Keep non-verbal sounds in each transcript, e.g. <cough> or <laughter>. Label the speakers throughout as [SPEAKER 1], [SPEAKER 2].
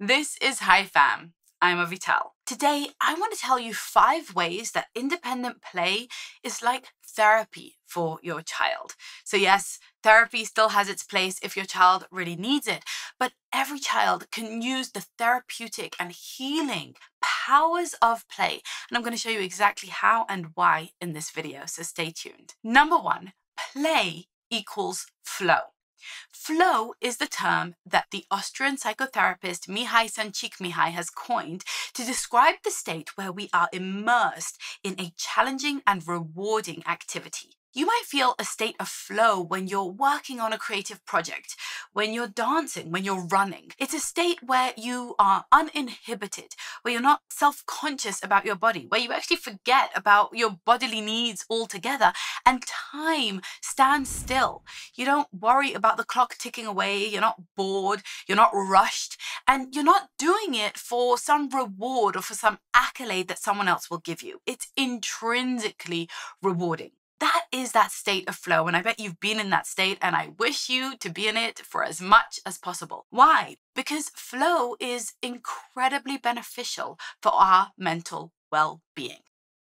[SPEAKER 1] This is Hi Fam. I'm Avital. Today, I want to tell you five ways that independent play is like therapy for your child. So, yes, therapy still has its place if your child really needs it, but every child can use the therapeutic and healing powers of play. And I'm going to show you exactly how and why in this video, so stay tuned. Number one, play equals flow. Flow is the term that the Austrian psychotherapist Mihaly Csikszentmihalyi has coined to describe the state where we are immersed in a challenging and rewarding activity. You might feel a state of flow when you're working on a creative project, when you're dancing, when you're running. It's a state where you are uninhibited, where you're not self conscious about your body, where you actually forget about your bodily needs altogether, and time stands still. You don't worry about the clock ticking away, you're not bored, you're not rushed, and you're not doing it for some reward or for some accolade that someone else will give you. It's intrinsically rewarding that is that state of flow. And I bet you've been in that state, and I wish you to be in it for as much as possible. Why? Because flow is incredibly beneficial for our mental well being.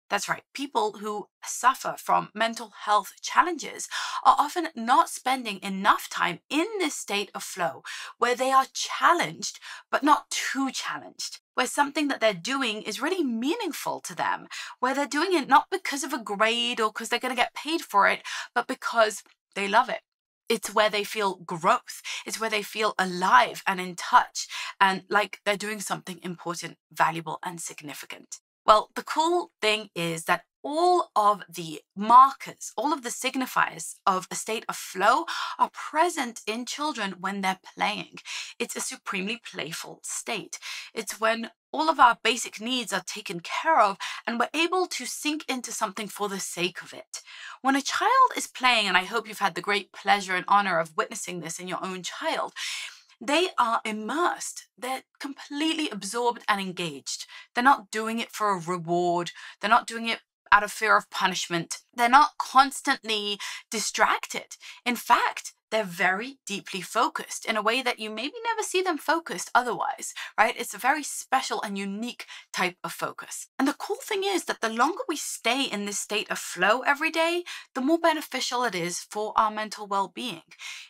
[SPEAKER 1] That's right. People who suffer from mental health challenges are often not spending enough time in this state of flow where they are challenged, but not too challenged, where something that they're doing is really meaningful to them, where they're doing it not because of a grade or because they're going to get paid for it, but because they love it. It's where they feel growth. It's where they feel alive and in touch and like they're doing something important, valuable, and significant. Well, the cool thing is that all of the markers, all of the signifiers of a state of flow are present in children when they're playing. It's a supremely playful state. It's when all of our basic needs are taken care of and we're able to sink into something for the sake of it. When a child is playing, and I hope you've had the great pleasure and honor of witnessing this in your own child, they are immersed. They're completely absorbed and engaged. They're not doing it for a reward. They're not doing it out of fear of punishment. They're not constantly distracted. In fact, they're very deeply focused in a way that you maybe never see them focused otherwise, right? It's a very special and unique type of focus. And the cool thing is that the longer we stay in this state of flow every day, the more beneficial it is for our mental well being.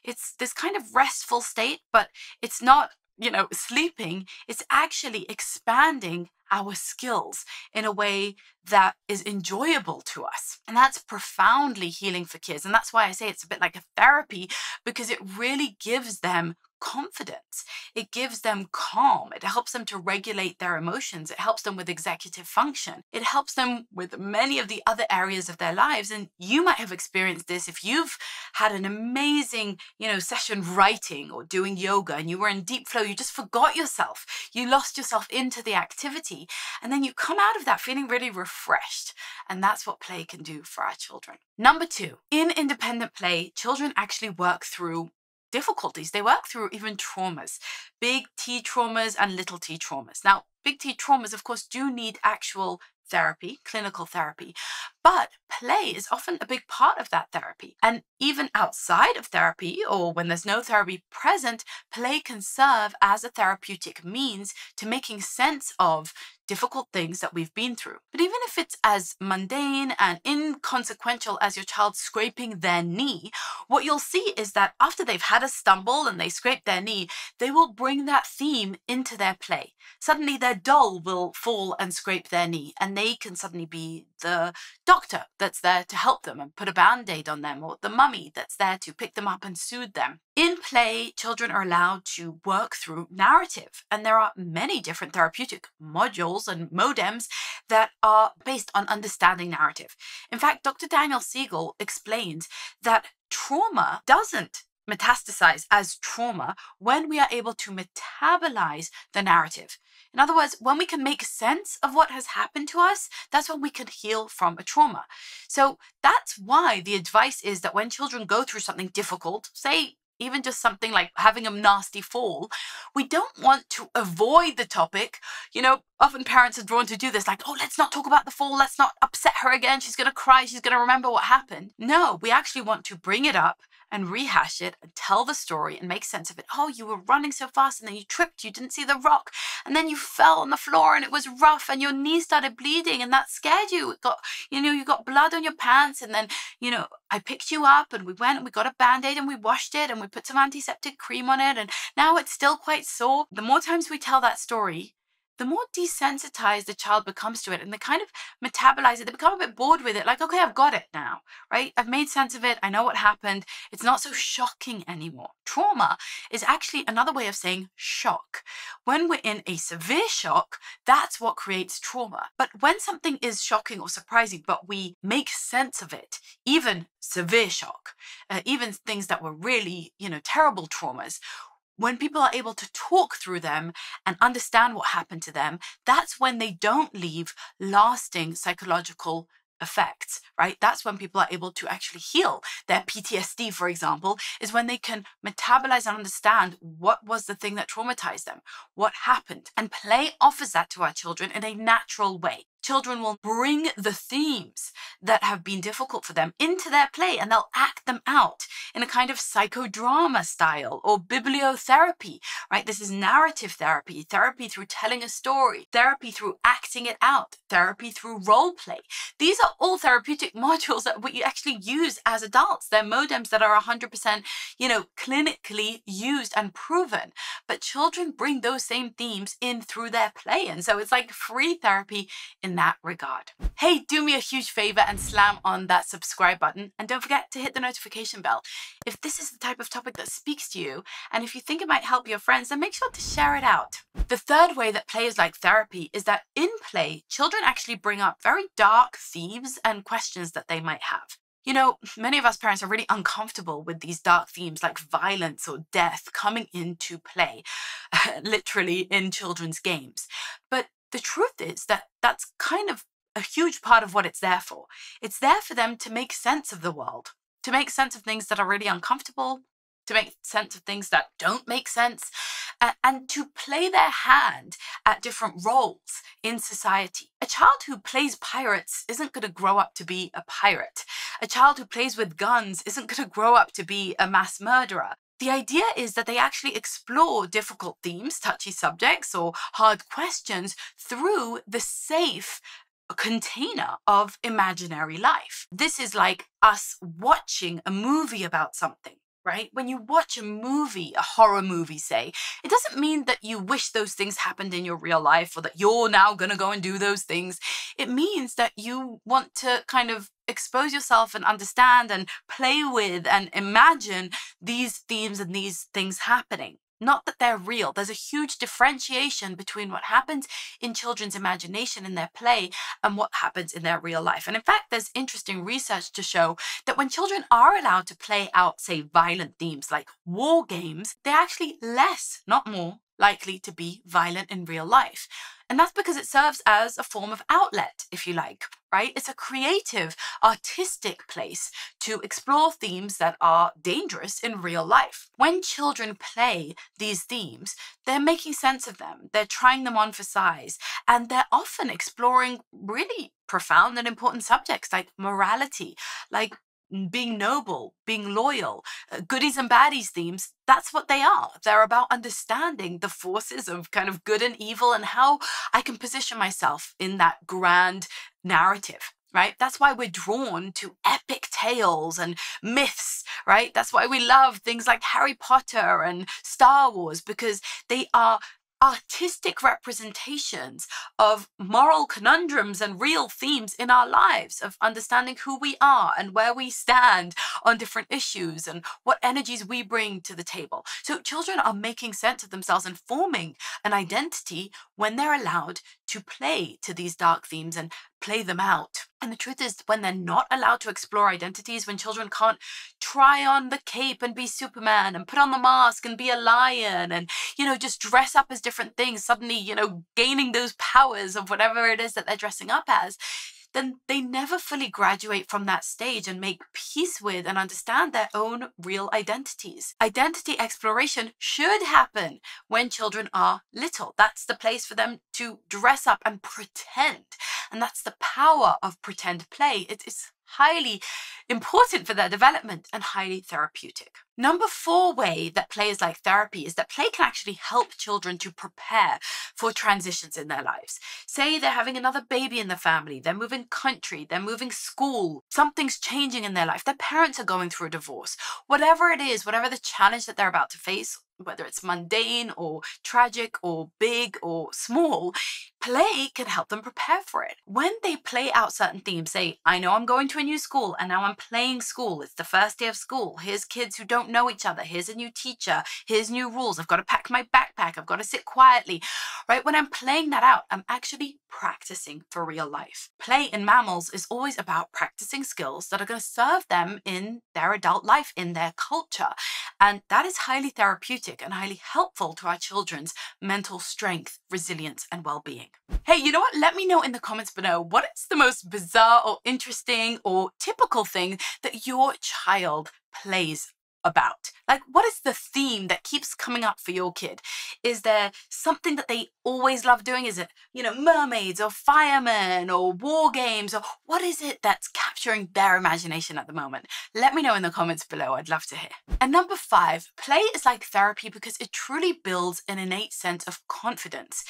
[SPEAKER 1] It's this kind of restful state, but it's not you know, sleeping, it's actually expanding our skills in a way that is enjoyable to us. And that's profoundly healing for kids. And that's why I say it's a bit like a therapy because it really gives them confidence. It gives them calm. It helps them to regulate their emotions. It helps them with executive function. It helps them with many of the other areas of their lives. And you might have experienced this if you've had an amazing, you know, session writing or doing yoga and you were in deep flow. You just forgot yourself. You lost yourself into the activity. And then you come out of that feeling really refreshed. And that's what play can do for our children. Number two, in independent play, children actually work through difficulties. They work through even traumas, big T traumas and little t traumas. Now, big T traumas, of course, do need actual therapy, clinical therapy, but play is often a big part of that therapy. And even outside of therapy, or when there's no therapy present, play can serve as a therapeutic means to making sense of difficult things that we've been through. But even if it's as mundane and inconsequential as your child scraping their knee, what you'll see is that after they've had a stumble and they scrape their knee, they will bring that theme into their play. Suddenly their doll will fall and scrape their knee, and they can suddenly be the doctor that's there to help them and put a band aid on them, or the mummy that's there to pick them up and soothe them. In play, children are allowed to work through narrative, and there are many different therapeutic modules and modems that are based on understanding narrative. In fact, Dr. Daniel Siegel explains that trauma doesn't metastasize as trauma when we are able to metabolize the narrative. In other words, when we can make sense of what has happened to us, that's when we can heal from a trauma. So that's why the advice is that when children go through something difficult, say even just something like having a nasty fall, we don't want to avoid the topic. You know, often parents are drawn to do this, like, oh, let's not talk about the fall, let's not upset her again, she's gonna cry, she's gonna remember what happened. No, we actually want to bring it up and rehash it and tell the story and make sense of it. Oh, you were running so fast and then you tripped, you didn't see the rock, and then you fell on the floor and it was rough and your knee started bleeding and that scared you. It got, you know, you got blood on your pants and then, you know, I picked you up and we went and we got a band-aid and we washed it and we put some antiseptic cream on it and now it's still quite sore. The more times we tell that story, the more desensitized the child becomes to it and they kind of metabolize it, they become a bit bored with it. Like, okay, I've got it now, right? I've made sense of it. I know what happened. It's not so shocking anymore. Trauma is actually another way of saying shock. When we're in a severe shock, that's what creates trauma. But when something is shocking or surprising, but we make sense of it, even severe shock, uh, even things that were really, you know, terrible traumas, when people are able to talk through them and understand what happened to them, that's when they don't leave lasting psychological effects, right? That's when people are able to actually heal. Their PTSD, for example, is when they can metabolize and understand what was the thing that traumatized them, what happened. And play offers that to our children in a natural way children will bring the themes that have been difficult for them into their play and they'll act them out in a kind of psychodrama style or bibliotherapy, right? This is narrative therapy, therapy through telling a story, therapy through acting it out, therapy through role play. These are all therapeutic <laughs> modules that we actually use as adults. They're modems that are 100%, you know, clinically used and proven. But children bring those same themes in through their play. And so it's like free therapy in that regard. Hey, do me a huge favor and slam on that subscribe button. And don't forget to hit the notification bell. If this is the type of topic that speaks to you, and if you think it might help your friends, then make sure to share it out. The third way that play is like therapy is that in play, children actually bring up very dark themes and questions that they might have. You know, many of us parents are really uncomfortable with these dark themes like violence or death coming into play, <laughs> literally in children's games. But the truth is that that's kind of a huge part of what it's there for. It's there for them to make sense of the world, to make sense of things that are really uncomfortable, to make sense of things that don't make sense, and to play their hand at different roles in society. A child who plays pirates isn't going to grow up to be a pirate. A child who plays with guns isn't going <laughs> to grow up to be a mass murderer. The idea is that they actually explore difficult themes, touchy subjects, or hard questions through the safe container of imaginary life. This is like us watching a movie about something right? When you watch a movie, a horror movie, say, it doesn't mean that you wish those things happened in your real life or that you're now going to go and do those things. It means that you want to kind of expose yourself and understand and play with and imagine these themes and these things happening. Not that they're real. There's a huge differentiation between what happens in children's imagination in their play and what happens in their real life. And in fact, there's interesting research to show that when children are allowed to play out, say, violent themes like war games, they're actually less, not more, likely to be violent in real life. And that's because it serves as a form of outlet, if you like, right? It's a creative, artistic place to explore themes that are dangerous in real life. When children play these themes, they're making sense of them, they're trying them on for size, and they're often exploring really profound and important subjects like morality, like being noble, being loyal, uh, goodies and baddies themes, that's what they are. They're about understanding the forces of kind of good and evil and how I can position myself in that grand narrative. Right? That's why we're drawn to epic tales and myths, right? That's why we love things like Harry Potter and Star Wars because they are artistic representations of moral conundrums and real themes in our lives of understanding who we are and where we stand on different issues and what energies we bring to the table. So children are making sense of themselves and forming an identity when they're allowed to play to these dark themes and play them out. And the truth is, when they're not allowed to explore identities, when children can't try on the cape and be Superman and put on the mask and be a lion and, you know, just dress up as different things, suddenly, you know, gaining those powers of whatever it is that they're dressing up as, then they never fully graduate from that stage and make peace with and understand their own real identities. Identity exploration should happen when children are little. That's the place for them to dress up and pretend. And that's the power of pretend play. It is highly important for their development and highly therapeutic. Number four way that play is like therapy is that play can actually help children to prepare for transitions in their lives. Say they're having another baby in the family, they're moving country, they're moving school, something's changing in their life, their parents are going through a divorce. Whatever it is, whatever the challenge that they're about to face, whether it's mundane or tragic or big or small, play can help them prepare for it. When they play out certain themes, say, I know I'm going to a new school and now I'm playing school. It's the first day of school. Here's kids who don't know each other. Here's a new teacher. Here's new rules. I've got to pack my backpack. I've got to sit quietly. Right? When I'm playing that out, I'm actually practicing for real life. Play in mammals is always about practicing skills that are going to serve them in their adult life, in their culture. And that is highly therapeutic and highly helpful to our children's mental strength, resilience, and well being. Hey, you know what? Let me know in the comments below what is the most bizarre or interesting or typical thing that your child plays about? Like, what is the theme that keeps coming up for your kid? Is there something that they always love doing? Is it, you know, mermaids or firemen or war games? Or what is it that's capturing their imagination at the moment? Let me know in the comments below. I'd love to hear. And number five, play is like therapy because it truly builds an innate sense of confidence.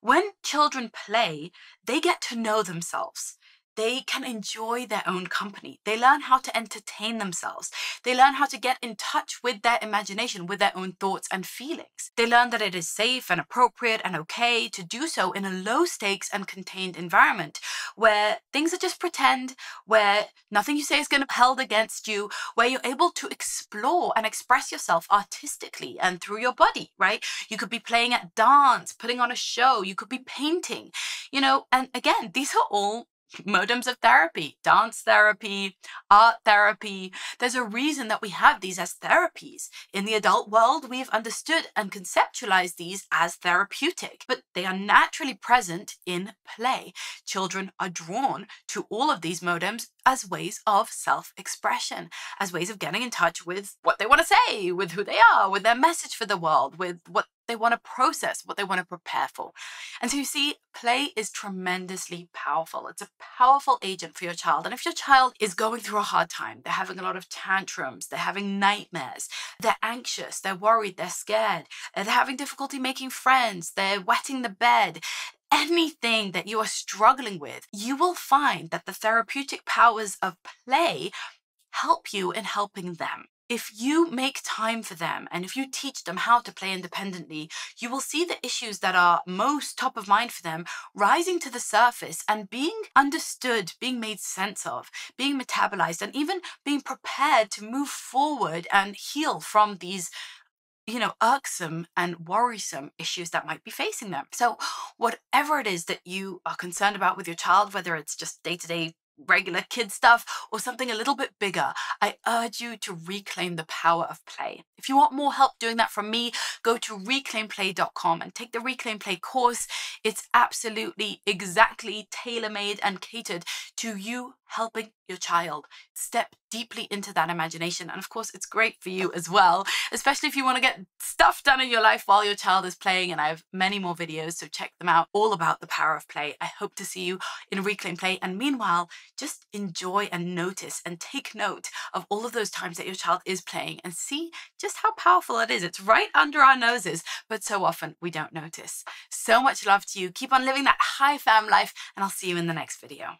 [SPEAKER 1] When children play, they get to know themselves they can enjoy their own company. They learn how to entertain themselves. They learn how to get in touch with their imagination, with their own thoughts and feelings. They learn that it is safe and appropriate and okay to do so in a low stakes and contained environment where things are just pretend, where nothing you say is going to be held against you, where you're able to explore and express yourself artistically and through your body, right? You could be playing at dance, putting on a show, you could be painting, you know, and again, these are all modems of therapy, dance therapy, art therapy. There's a reason that we have these as therapies. In the adult world, we've understood and conceptualized these as therapeutic, but they are naturally present in play. Children are drawn to all of these modems as ways of self expression, as ways of getting in touch with what they want to say, with who they are, with their message for the world, with what they want to process, what they want to prepare for. And so you see, play is tremendously powerful. It's a powerful agent for your child. And if your child is going through a hard time, they're having a lot of tantrums, they're having nightmares, they're anxious, they're worried, they're scared, uh, they're having difficulty making friends, they're wetting the bed, anything that you are struggling with, you will find that the therapeutic powers of play help you in helping them. If you make time for them and if you teach them how to play independently, you will see the issues that are most top of mind for them rising to the surface and being understood, being made sense of, being metabolized, and even being prepared to move forward and heal from these you know, irksome and worrisome issues that might be facing them. So, whatever it is that you are concerned about with your child, whether it's just day to day regular kid stuff or something a little bit bigger, I urge you to reclaim the power of play. If you want more help doing that from me, go to reclaimplay.com and take the Reclaim Play course. It's absolutely exactly tailor made and catered to you helping your child step deeply into that imagination. And of course, it's great for you as well, especially if you want to get stuff done in your life while your child is playing. And I have many more videos, so check them out all about the power of play. I hope to see you in Reclaim Play. And meanwhile, just enjoy and notice and take note of all of those times that your child is playing and see just how powerful it is. It's right under our noses, but so often we don't notice. So much love to you. Keep on living that Hi Fam life, and I'll see you in the next video.